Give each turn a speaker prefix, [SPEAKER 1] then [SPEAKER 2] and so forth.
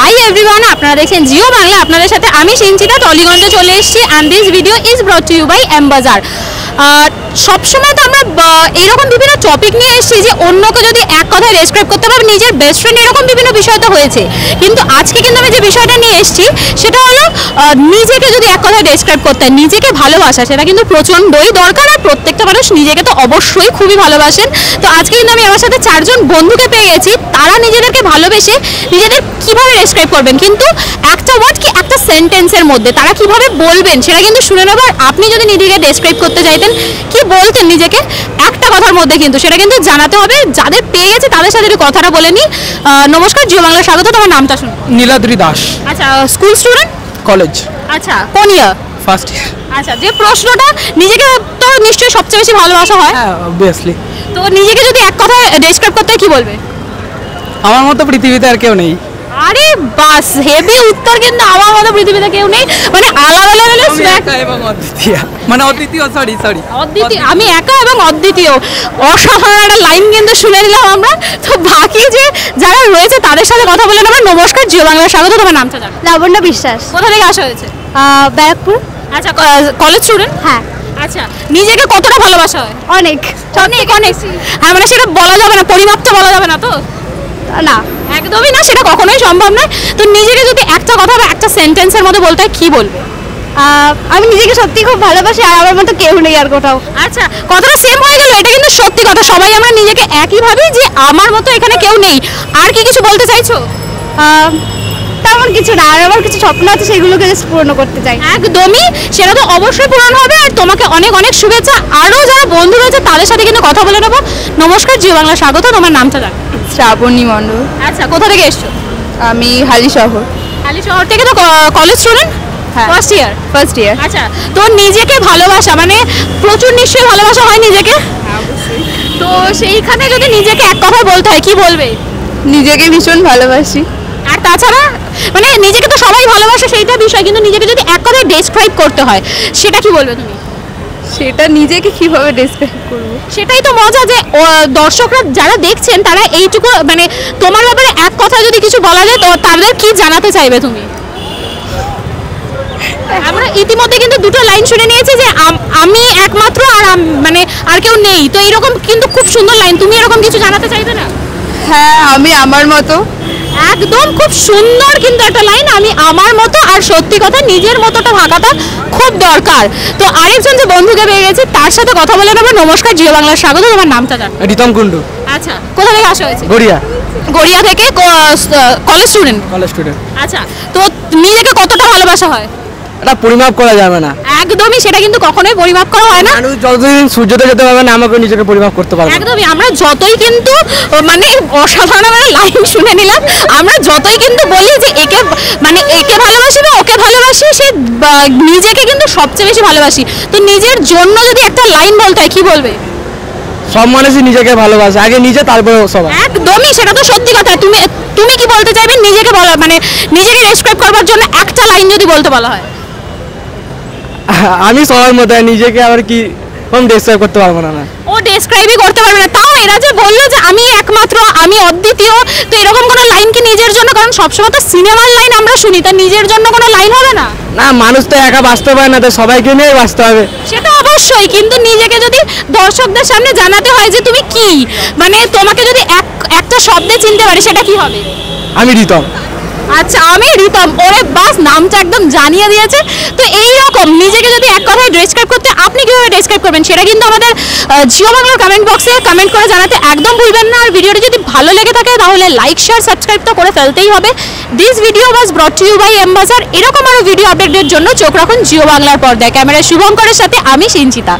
[SPEAKER 1] Hi everyone আপনারা দেখছেন জিও বাংলা আপনাদের সাথে আমি সিঞ্চিতা টলিগঞ্জে চলে এসেছি। And this video is brought to you by mBazaar সবসময় তো আমরা এইরকম বিভিন্ন টপিক নিয়ে এসেছি যে অন্যকে যদি এক কথায় ডেসক্রাইব করতে পারবে নিজের বেস্ট ফ্রেন্ড এরকম বিভিন্ন বিষয় তো হয়েছে। কিন্তু আজকে কিন্তু আমি যে বিষয়টা নিয়ে এসেছি, সেটা হলো নিজেকে যদি এক কথায় ডেসক্রাইব করতে হয়, নিজেকে ভালোবাসা, সেটা কিন্তু প্রচণ্ডই দরকার আর প্রত্যেকটা মানুষ নিজেকে তো অবশ্যই খুবই ভালোবাসেন। তো আজকে কিন্তু আমি আমার সাথে চারজন বন্ধুকে পেয়ে গেছি, তারা নিজেদেরকে ভালোবেসে নিজেদের কীভাবে ডেসক্রাইব করবেন? কিন্তু একটা ওয়ার্ড কি, একটা সেন্টেন্সের মধ্যে, তারা কীভাবে বলবেন, সেটা কিন্তু শুনে নেব। আর আপনি যদি নিজেকে ডেসক্রাইব করতে চাইতেন কি বলতেন নিজেকে? একটা কথার মধ্যে কিন্তু সেটা কিন্তু জানাতে হবে। যাদের পেয়ে গেছে তাদের সাথে একটু কথাটা বলে নিই নমস্কার জিও বাংলা স্বাগত তোমার নামটা শুনুন।
[SPEAKER 2] নীলাদ্রি দাস।
[SPEAKER 1] আচ্ছা স্কুল স্টুডেন্ট
[SPEAKER 2] কলেজ
[SPEAKER 1] আচ্ছা কোন ইয়ার
[SPEAKER 2] ফার্স্ট ইয়ার
[SPEAKER 1] আচ্ছা যে প্রশ্নটা নিজেকে তো নিশ্চয়ই সবচেয়ে বেশি ভালোবাসা হয়।
[SPEAKER 2] হ্যাঁ অবভিয়াসলি
[SPEAKER 1] তো নিজেকে যদি এক কথায় ডেসক্রাইব করতে কি বলবে?
[SPEAKER 2] আমার মতো পৃথিবীতে আর কেউ নেই।
[SPEAKER 1] আরে বাস হেভি উত্তর কিন্তু আমার মতো পৃথিবীতে কেউ নেই। মানে আলাদা লেভেলের।
[SPEAKER 2] একা এবং অদ্বিতীয়। মানে অদ্বিতীয় সরি সরি
[SPEAKER 1] অদ্বিতীয় আমি একা এবং অদ্বিতীয়। অসাধারণ একটা লাইন কিন্তু শুনে নিলাম আমরা। তো বাকি যে যারা রয়েছে তাদের সাথে কথা বলে নেবার নমস্কার জিও বাংলা স্বাগত তোমার নামটা জানো?
[SPEAKER 3] লাবণ্য বিশ্বাস।
[SPEAKER 1] কোথা থেকে আসা হয়েছে?
[SPEAKER 3] ব্যারাকপুর।
[SPEAKER 1] আচ্ছা কলেজ স্টুডেন্ট
[SPEAKER 3] হ্যাঁ।
[SPEAKER 1] আচ্ছা নিজেকে কতটা ভালোবাসা হয়?
[SPEAKER 3] অনেক।
[SPEAKER 1] অনেক অনেক। হ্যাঁ মানে সেটা বলা যাবে না পরিমাপ তো বলা যাবে না তো?
[SPEAKER 3] না।
[SPEAKER 1] একদমই না সেটা কখনোই সম্ভব নয়। তো নিজেকে যদি একটা কথা বা একটা সেন্টেন্সের মধ্যে বলতে হয় কি বলবে?
[SPEAKER 3] আমি নিজেকে সত্যি খুব ভালোবাসি আর আমার মতো কেউ নেই আর কোথাও।
[SPEAKER 1] আচ্ছা কথাটা সেম হয়ে গেল এটা কিন্তু সত্যি কথা। সবাই আমরা নিজেকে একই ভাবি যে আমার মতো এখানে কেউ নেই। আর কি কিছু বলতে চাইছো?
[SPEAKER 3] তেমন কিছু না আর আমার কিছু স্বপ্ন আছে সেগুলোকে জাস্ট পূর্ণ করতে চাই।
[SPEAKER 1] একদমই সেটা তো অবশ্যই পূরণ হবে আর তোমাকে অনেক অনেক শুভেচ্ছা। আরও যারা বন্ধু রয়েছে তাদের সাথে কিন্তু কথা বলে নেব। নমস্কার জিও বাংলা স্বাগত তোমার নামটা জানো
[SPEAKER 3] শ্রাবণী মণ্ডল।
[SPEAKER 1] আচ্ছা কোথা থেকে এসছো?
[SPEAKER 3] আমি হালি শহর।
[SPEAKER 1] আলি শহর থেকে তো কলেজ স্টুডেন্ট
[SPEAKER 3] হ্যাঁ।
[SPEAKER 1] ফার্স্ট ইয়ার
[SPEAKER 3] ফার্স্ট ইয়ার
[SPEAKER 1] আচ্ছা তো নিজেকে ভালোবাসা মানে প্রচুর নিশ্চয়ই ভালোবাসা হয় নিজেকে? তো সেইখানে যদি নিজেকে এক কথা বলতে হয় কি বলবে?
[SPEAKER 3] নিজেকে ভীষণ ভালোবাসি।
[SPEAKER 1] আর তাছাড়া মানে নিজেকে তো সবাই ভালোবাসে সেইটা বিষয় কিন্তু নিজেকে যদি এক কথায় ডেসক্রাইব করতে হয় সেটা কি বলবে তুমি?
[SPEAKER 3] সেটা নিজেকে কীভাবে ডেসক্রাইব করব?
[SPEAKER 1] সেটাই তো মজা যে দর্শকরা যারা দেখছেন তারা এইটুকু মানে তোমার ব্যাপারে এক কথা যদি কিছু বলা যায় তো তাদের কি জানাতে চাইবে তুমি? আমরা ইতিমধ্যে কিন্তু দুটো লাইন শুনে নিয়েছি যে আম- আমি একমাত্র আর আম- মানে আর কেউ নেই। তো এইরকম কিন্তু খুব সুন্দর লাইন। তুমি এরকম কিছু জানাতে চাইবে না?
[SPEAKER 3] হ্যাঁ আমি আমার মতো।
[SPEAKER 1] একদম খুব সুন্দর কিন্তু একটা লাইন আমি আমার মতো আর সত্যি কথা নিজের মতোটা থাকাটা খুব দরকার। তো আরেকজন যে বন্ধুকে পেয়ে গেছি তার সাথে কথা বলে নেব নমস্কার জিও বাংলার স্বাগত। তোমার নামটা জানো?
[SPEAKER 2] রিতম কুন্ডু
[SPEAKER 1] আচ্ছা কোথা থেকে আসা হয়েছে?
[SPEAKER 2] গড়িয়া।
[SPEAKER 1] গড়িয়া থেকে কলেজ স্টুডেন্ট
[SPEAKER 2] কলেজ স্টুডেন্ট
[SPEAKER 1] আচ্ছা তো নিজেকে কতটা ভালোবাসা হয়?
[SPEAKER 2] এটা পরিমাপ করা যাবে না।
[SPEAKER 1] একদমই সেটা কিন্তু কখনোই পরিমাপ করা হয় না।
[SPEAKER 2] মানুষ যতদিন সূর্যতে যেতে পারবে না আমাকে নিজেকে পরিমাপ করতে পারবে।
[SPEAKER 1] একদমই আমরা যতই কিন্তু মানে অসাধারণ আমরা লাইন শুনে নিলাম আমরা যতই কিন্তু বলি যে একে মানে একে ভালোবাসি বা ওকে ভালোবাসি সে নিজেকে কিন্তু সবচেয়ে বেশি ভালোবাসি। তো নিজের জন্য যদি একটা লাইন বলতে হয় কি বলবে?
[SPEAKER 2] সব মানুষই নিজেকে ভালোবাসে আগে নিজে তারপরে সবাই।
[SPEAKER 1] একদমই সেটা তো সত্যি কথা। তুমি তুমি কি বলতে চাইবে? নিজেকে বলা মানে নিজেকে ডেসক্রাইব করবার জন্য একটা লাইন যদি বলতে বলা হয়।
[SPEAKER 2] আমি সবার মতো নিজেকে আবার কি কম ডেসক্রাইব করতে পারব না
[SPEAKER 1] ও ডেসক্রাইবই করতে পারবে না। তাও এরা যে বলল যে আমি একমাত্র আমি অদ্বিতীয় তো এরকম কোনো লাইন কি নিজের জন্য? কারণ সবসময় তো সিনেমার লাইন আমরা শুনি তা নিজের জন্য কোনো লাইন হবে না?
[SPEAKER 2] না মানুষ তো একা বাঁচতে পারে না তো সবাইকে নিয়ে বাঁচতে হবে।
[SPEAKER 1] সেটা অবশ্যই কিন্তু নিজেকে যদি দর্শকদের সামনে জানাতে হয় যে তুমি কি মানে তোমাকে যদি এক একটা শব্দে চিনতে পারি সেটা কি হবে?
[SPEAKER 2] আমি রিতম
[SPEAKER 1] আচ্ছা আমি রিতম, ওরে বাস, নামটা একদম জানিয়ে দিয়েছে। তো এই রকম নিজেকে যদি এক কথায় ডেসক্রাইব করতে, আপনি কীভাবে ডেসক্রাইব করবেন? সেটা কিন্তু আমাদের জিও বাংলার কমেন্ট বক্সে কমেন্ট করে জানাতে একদম ভুলবেন না। আর ভিডিওটি যদি ভালো লেগে থাকে, তাহলে লাইক শেয়ার সাবস্ক্রাইব তো করে ফেলতেই হবে। This video was brought to you by mBazaar এরকম আরও ভিডিও আপডেটের জন্য চোখ রাখুন জিও বাংলার পর্দায়। ক্যামেরায় শুভঙ্করের সাথে আমি সিঞ্চিতা